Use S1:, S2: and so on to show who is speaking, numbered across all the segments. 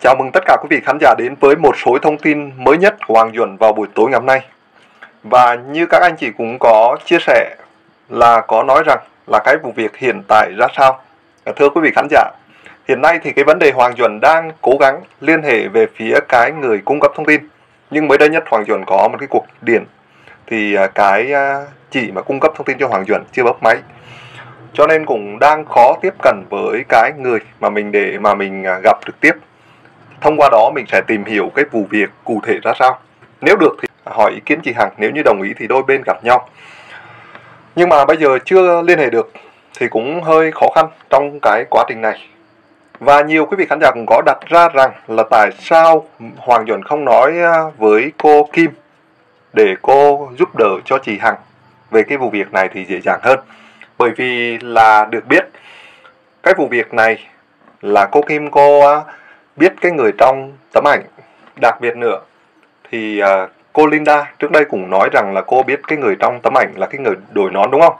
S1: Chào mừng tất cả quý vị khán giả đến với một số thông tin mới nhất của Hoàng Duẩn vào buổi tối ngày hôm nay. Và như các anh chị cũng có chia sẻ là có nói rằng là cái vụ việc hiện tại ra sao. Thưa quý vị khán giả, hiện nay thì cái vấn đề Hoàng Duẩn đang cố gắng liên hệ về phía cái người cung cấp thông tin. Nhưng mới đây nhất Hoàng Duẩn có một cái cuộc điện thì à, cái à, chị mà cung cấp thông tin cho Hoàng Duẩn chưa bấm máy. Cho nên cũng đang khó tiếp cận với cái người mà mình để mà mình à, gặp trực tiếp thông qua đó mình sẽ tìm hiểu cái vụ việc cụ thể ra sao. Nếu được thì hỏi ý kiến chị Hằng, nếu như đồng ý thì đôi bên gặp nhau. Nhưng mà bây giờ chưa liên hệ được thì cũng hơi khó khăn trong cái quá trình này. Và nhiều quý vị khán giả cũng có đặt ra rằng là tại sao Hoàng Duẩn không nói à, với cô Kim để cô giúp đỡ cho chị Hằng về cái vụ việc này thì dễ dàng hơn. Bởi vì là được biết, cái vụ việc này là cô Kim, cô à, biết cái người trong tấm ảnh. Đặc biệt nữa thì uh, cô Linda trước đây cũng nói rằng là cô biết cái người trong tấm ảnh là cái người đổi nón đúng không?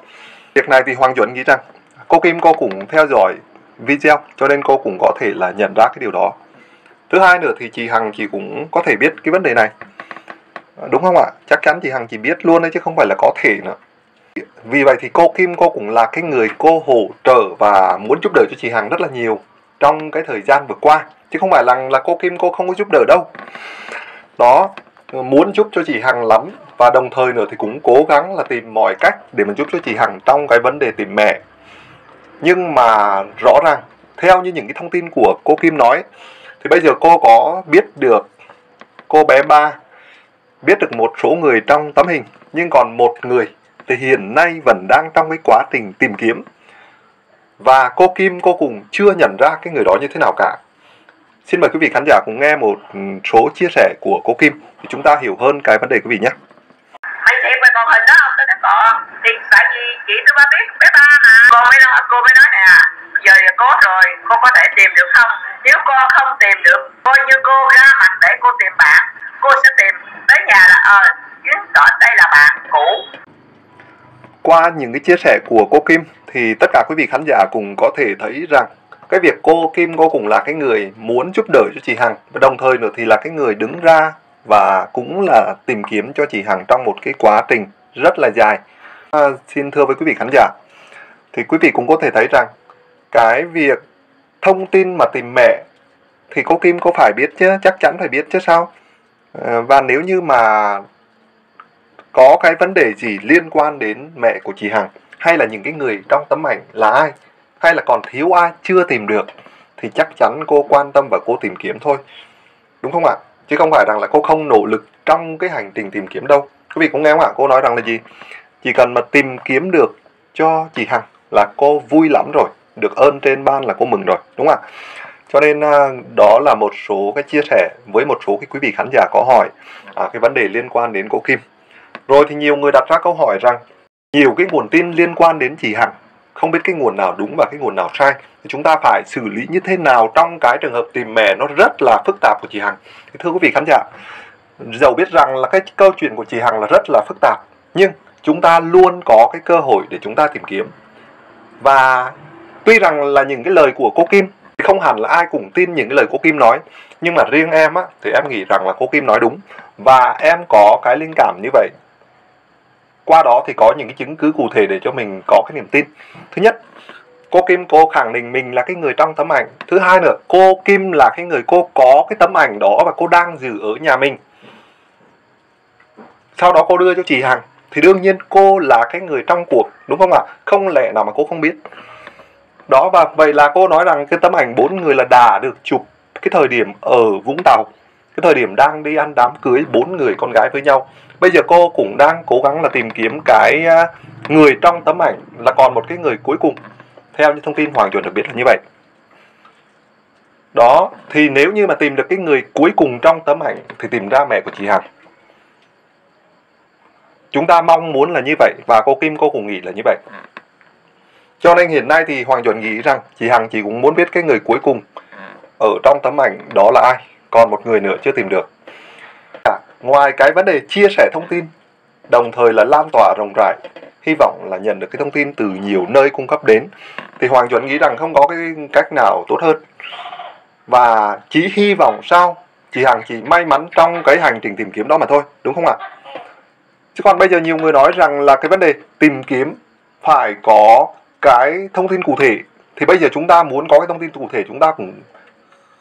S1: Việc này thì Hoàng Duẩn nghĩ rằng cô Kim cô cũng theo dõi video cho nên cô cũng có thể là nhận ra cái điều đó. Thứ hai nữa thì chị Hằng chị cũng có thể biết cái vấn đề này. Đúng không ạ? Chắc chắn chị Hằng chị biết luôn đấy chứ không phải là có thể nữa. Vì vậy thì cô Kim cô cũng là cái người cô hỗ trợ và muốn giúp đỡ cho chị Hằng rất là nhiều trong cái thời gian vừa qua, chứ không phải là là cô Kim cô không có giúp đỡ đâu. Đó, muốn giúp cho chị Hằng lắm, và đồng thời nữa thì cũng cố gắng là tìm mọi cách để mà giúp cho chị Hằng trong cái vấn đề tìm mẹ. Nhưng mà rõ ràng, theo như những cái thông tin của cô Kim nói, thì bây giờ cô có biết được cô bé ba, biết được một số người trong tấm hình, nhưng còn một người thì hiện nay vẫn đang trong cái quá trình tìm kiếm và cô Kim cô cùng chưa nhận ra cái người đó như thế nào cả Xin mời quý vị khán giả cùng nghe một ừ, số chia sẻ của cô Kim để chúng ta hiểu hơn cái vấn đề quý vị nhé.
S2: mấy xem về còn hình đó không? Tôi nói có Thì tại vì chị tôi ba biết bé ba mà. Cô mới nói, cô mới nói nè, giờ giờ có rồi, cô có thể tìm được không? Nếu cô không tìm được, coi như cô ra mặt để cô tìm bạn. Cô sẽ tìm tới nhà là ờ, chứng tỏ đây là bạn cũ.
S1: Qua những cái chia sẻ của cô Kim thì tất cả quý vị khán giả cùng có thể thấy rằng cái việc cô Kim cô cũng là cái người muốn giúp đỡ cho chị Hằng và đồng thời nữa thì là cái người đứng ra và cũng là tìm kiếm cho chị Hằng trong một cái quá trình rất là dài. À, xin thưa với quý vị khán giả, thì quý vị cũng có thể thấy rằng cái việc thông tin mà tìm mẹ thì cô Kim có phải biết chứ, chắc chắn phải biết chứ sao. À, và nếu như mà có cái vấn đề gì liên quan đến mẹ của chị Hằng? Hay là những cái người trong tấm ảnh là ai? Hay là còn thiếu ai chưa tìm được? Thì chắc chắn cô quan tâm và cô tìm kiếm thôi. Đúng không ạ? Chứ không phải rằng là cô không nỗ lực trong cái hành trình tìm kiếm đâu. Quý vị cũng nghe không ạ? Cô nói rằng là gì? Chỉ cần mà tìm kiếm được cho chị hằng là cô vui lắm rồi. Được ơn trên ban là cô mừng rồi. Đúng không ạ? Cho nên à, đó là một số cái chia sẻ với một số cái quý vị khán giả có hỏi à, cái vấn đề liên quan đến cô Kim rồi thì nhiều người đặt ra câu hỏi rằng, nhiều cái nguồn tin liên quan đến chị Hằng không biết cái nguồn nào đúng và cái nguồn nào sai. Thì chúng ta phải xử lý như thế nào trong cái trường hợp tìm mẹ nó rất là phức tạp của chị Hằng? Thì thưa quý vị khán giả dầu biết rằng là cái câu chuyện của chị Hằng là rất là phức tạp, nhưng chúng ta luôn có cái cơ hội để chúng ta tìm kiếm. Và tuy rằng là những cái lời của cô Kim, thì không hẳn là ai cũng tin những cái lời cô Kim nói, nhưng mà riêng em á, thì em nghĩ rằng là cô Kim nói đúng. Và em có cái linh cảm như vậy qua đó thì có những cái chứng cứ cụ thể để cho mình có cái niềm tin. Thứ nhất, cô Kim, cô khẳng định mình là cái người trong tấm ảnh. Thứ hai nữa, cô Kim là cái người cô có cái tấm ảnh đó và cô đang giữ ở nhà mình. Sau đó cô đưa cho chị Hằng. Thì đương nhiên cô là cái người trong cuộc, đúng không ạ? Không lẽ nào mà cô không biết? Đó, và vậy là cô nói rằng cái tấm ảnh bốn người là đã được chụp cái thời điểm ở Vũng Tàu cái thời điểm đang đi ăn đám cưới bốn người con gái với nhau, bây giờ cô cũng đang cố gắng là tìm kiếm cái à, người trong tấm ảnh là còn một cái người cuối cùng. Theo những thông tin hoàng chuẩn được biết là như vậy. Đó, thì nếu như mà tìm được cái người cuối cùng trong tấm ảnh thì tìm ra mẹ của chị hằng. Chúng ta mong muốn là như vậy và cô kim cô cũng nghĩ là như vậy. Cho nên hiện nay thì hoàng chuẩn nghĩ rằng chị hằng chỉ cũng muốn biết cái người cuối cùng ở trong tấm ảnh đó là ai còn một người nữa chưa tìm được. À, ngoài cái vấn đề chia sẻ thông tin, đồng thời là lan tỏa rộng rãi, hy vọng là nhận được cái thông tin từ nhiều nơi cung cấp đến, thì hoàng chuẩn nghĩ rằng không có cái cách nào tốt hơn. Và chỉ hy vọng sao? Chị Hằng chỉ may mắn trong cái hành trình tìm kiếm đó mà thôi, đúng không ạ? Chứ còn bây giờ nhiều người nói rằng là cái vấn đề tìm kiếm phải có cái thông tin cụ thể, thì bây giờ chúng ta muốn có cái thông tin cụ thể chúng ta cũng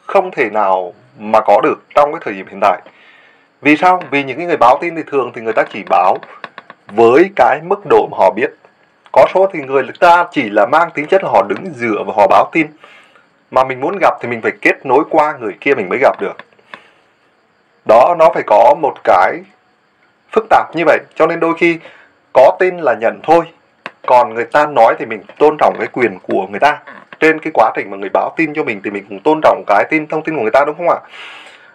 S1: không thể nào mà có được trong cái thời điểm hiện tại. Vì sao? Vì những cái người báo tin thì thường thì người ta chỉ báo với cái mức độ mà họ biết. Có số thì người ta chỉ là mang tính chất là họ đứng dựa và họ báo tin. Mà mình muốn gặp thì mình phải kết nối qua người kia mình mới gặp được. Đó, nó phải có một cái phức tạp như vậy. Cho nên đôi khi có tin là nhận thôi. Còn người ta nói thì mình tôn trọng cái quyền của người ta trên cái quá trình mà người báo tin cho mình thì mình cũng tôn trọng cái tin thông tin của người ta đúng không ạ?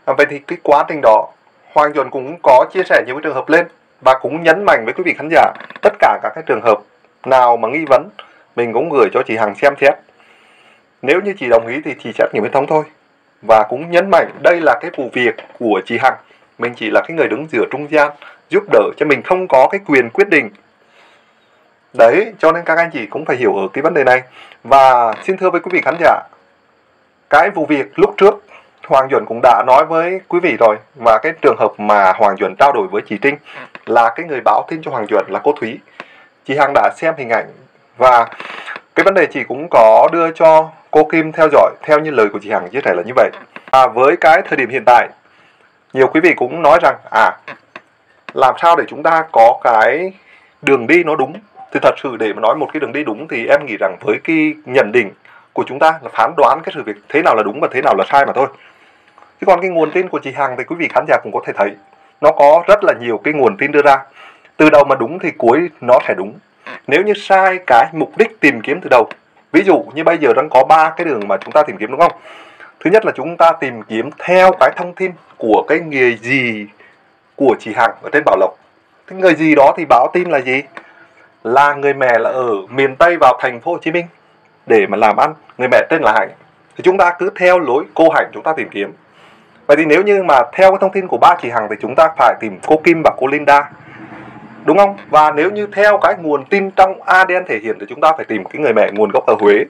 S1: À, vậy thì cái quá trình đó Hoàng Duẩn cũng có chia sẻ những cái trường hợp lên và cũng nhấn mạnh với quý vị khán giả tất cả các cái trường hợp nào mà nghi vấn mình cũng gửi cho chị Hằng xem xét. Nếu như chị đồng ý thì chị sẽ nghiệm hệ thống thôi. Và cũng nhấn mạnh đây là cái vụ việc của chị Hằng. Mình chỉ là cái người đứng giữa trung gian giúp đỡ cho mình không có cái quyền quyết định đấy cho nên các anh chị cũng phải hiểu ở cái vấn đề này. Và xin thưa với quý vị khán giả cái vụ việc lúc trước Hoàng Duẩn cũng đã nói với quý vị rồi. Và cái trường hợp mà Hoàng Duẩn trao đổi với chị Trinh là cái người báo tin cho Hoàng Duẩn là cô Thúy. Chị Hằng đã xem hình ảnh và cái vấn đề chị cũng có đưa cho cô Kim theo dõi theo như lời của chị Hằng chia sẻ là như vậy. À, với cái thời điểm hiện tại nhiều quý vị cũng nói rằng à làm sao để chúng ta có cái đường đi nó đúng? Thì thật sự để mà nói một cái đường đi đúng thì em nghĩ rằng với cái nhận định của chúng ta là phán đoán cái sự việc thế nào là đúng và thế nào là sai mà thôi. Chứ còn cái nguồn tin của chị Hằng thì quý vị khán giả cũng có thể thấy, nó có rất là nhiều cái nguồn tin đưa ra. Từ đầu mà đúng thì cuối nó sẽ đúng. Nếu như sai cái mục đích tìm kiếm từ đầu, ví dụ như bây giờ đang có ba cái đường mà chúng ta tìm kiếm đúng không? Thứ nhất là chúng ta tìm kiếm theo cái thông tin của cái người gì của chị Hằng ở trên Bảo Lộc. Cái người gì đó thì báo tin là gì? Là người mẹ là ở miền Tây vào thành phố Hồ Chí Minh để mà làm ăn. Người mẹ tên là Hạnh. Thì chúng ta cứ theo lối cô Hạnh chúng ta tìm kiếm. Vậy thì nếu như mà theo cái thông tin của ba chị Hằng thì chúng ta phải tìm cô Kim và cô Linda. Đúng không? Và nếu như theo cái nguồn tin trong ADN thể hiện thì chúng ta phải tìm cái người mẹ nguồn gốc ở Huế.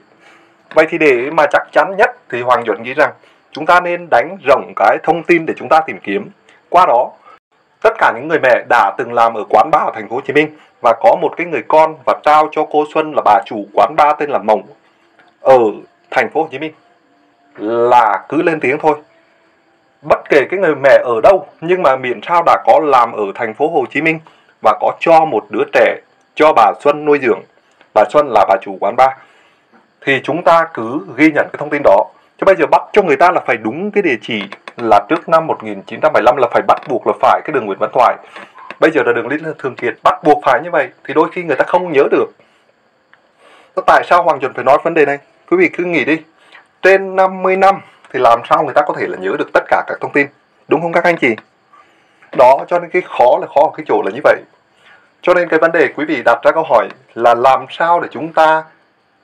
S1: Vậy thì để mà chắc chắn nhất thì Hoàng Duẩn nghĩ rằng chúng ta nên đánh rộng cái thông tin để chúng ta tìm kiếm. Qua đó, tất cả những người mẹ đã từng làm ở quán bar ở thành phố Hồ Chí Minh và có một cái người con và trao cho cô Xuân là bà chủ quán bar tên là Mộng ở thành phố Hồ Chí Minh. Là cứ lên tiếng thôi. Bất kể cái người mẹ ở đâu, nhưng mà miễn sao đã có làm ở thành phố Hồ Chí Minh và có cho một đứa trẻ, cho bà Xuân nuôi dưỡng. Bà Xuân là bà chủ quán bar. Thì chúng ta cứ ghi nhận cái thông tin đó. Chứ bây giờ bắt cho người ta là phải đúng cái địa chỉ là trước năm 1975 là phải bắt buộc là phải cái đường Nguyễn Văn Thoại bây giờ là đường Lý Thường Kiệt bắt buộc phải như vậy thì đôi khi người ta không nhớ được. Tại sao Hoàng chuẩn phải nói vấn đề này? Quý vị cứ nghĩ đi. Trên 50 năm thì làm sao người ta có thể là nhớ được tất cả các thông tin? Đúng không các anh chị? Đó, cho nên cái khó là khó ở cái chỗ là như vậy. Cho nên cái vấn đề quý vị đặt ra câu hỏi là làm sao để chúng ta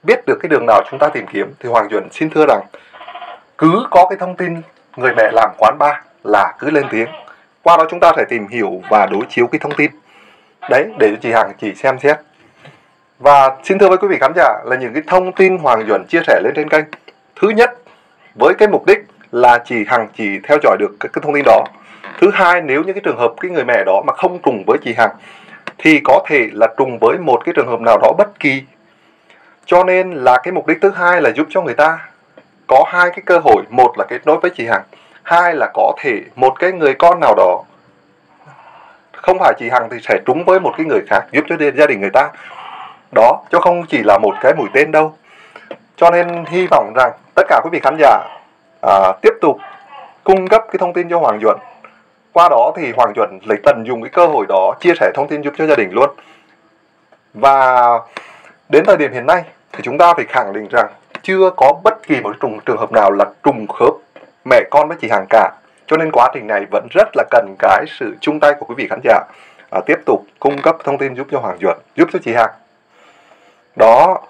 S1: biết được cái đường nào chúng ta tìm kiếm thì Hoàng chuẩn xin thưa rằng, cứ có cái thông tin người mẹ làm quán bar là cứ lên tiếng qua đó chúng ta phải tìm hiểu và đối chiếu cái thông tin. Đấy để cho chị Hằng chị xem xét và xin thưa với quý vị khán giả là những cái thông tin Hoàng Duẩn chia sẻ lên trên kênh. Thứ nhất với cái mục đích là chị Hằng chỉ theo dõi được cái, cái thông tin đó. Thứ hai nếu những cái trường hợp cái người mẹ đó mà không trùng với chị Hằng thì có thể là trùng với một cái trường hợp nào đó bất kỳ. Cho nên là cái mục đích thứ hai là giúp cho người ta có hai cái cơ hội. Một là kết nối với chị hằng hai là có thể một cái người con nào đó không phải chị hằng thì sẽ trúng với một cái người khác giúp cho gia đình người ta. Đó chứ không chỉ là một cái mũi tên đâu. Cho nên hy vọng rằng tất cả quý vị khán giả à, tiếp tục cung cấp cái thông tin cho Hoàng Duẩn. Qua đó thì Hoàng Duẩn lấy tận dùng cái cơ hội đó chia sẻ thông tin giúp cho gia đình luôn. Và đến thời điểm hiện nay thì chúng ta phải khẳng định rằng chưa có bất kỳ một trùng trường hợp nào là trùng khớp mẹ con với chị Hằng cả. Cho nên quá trình này vẫn rất là cần cái sự chung tay của quý vị khán giả à, tiếp tục cung cấp thông tin giúp cho Hoàng Duẩn, giúp cho chị Hằng. Đó.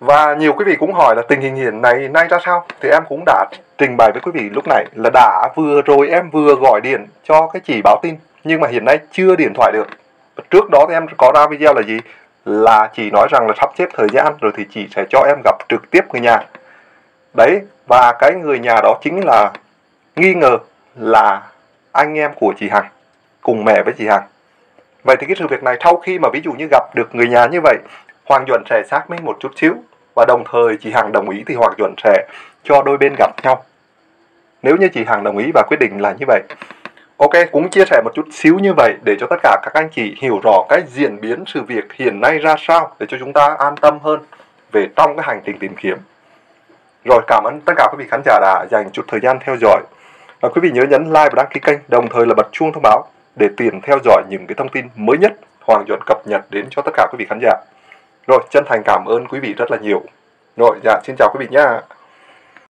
S1: Và nhiều quý vị cũng hỏi là tình hình hiện nay nay ra sao? Thì em cũng đã trình bày với quý vị lúc này là đã vừa rồi em vừa gọi điện cho cái chị báo tin nhưng mà hiện nay chưa điện thoại được. Trước đó thì em có ra video là gì? là chị nói rằng là sắp xếp thời gian rồi thì chị sẽ cho em gặp trực tiếp người nhà đấy và cái người nhà đó chính là nghi ngờ là anh em của chị Hằng cùng mẹ với chị Hằng vậy thì cái sự việc này sau khi mà ví dụ như gặp được người nhà như vậy Hoàng Duẩn sẽ xác minh một chút xíu và đồng thời chị Hằng đồng ý thì Hoàng Duẩn sẽ cho đôi bên gặp nhau nếu như chị Hằng đồng ý và quyết định là như vậy Ok, cũng chia sẻ một chút xíu như vậy để cho tất cả các anh chị hiểu rõ cái diễn biến sự việc hiện nay ra sao để cho chúng ta an tâm hơn về trong cái hành trình tìm kiếm. Rồi, cảm ơn tất cả quý vị khán giả đã dành chút thời gian theo dõi. Và quý vị nhớ nhấn like và đăng ký kênh, đồng thời là bật chuông thông báo để tiện theo dõi những cái thông tin mới nhất Hoàng Duẩn cập nhật đến cho tất cả quý vị khán giả. Rồi, chân thành cảm ơn quý vị rất là nhiều. Rồi, dạ, xin chào quý vị nhé.